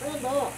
我要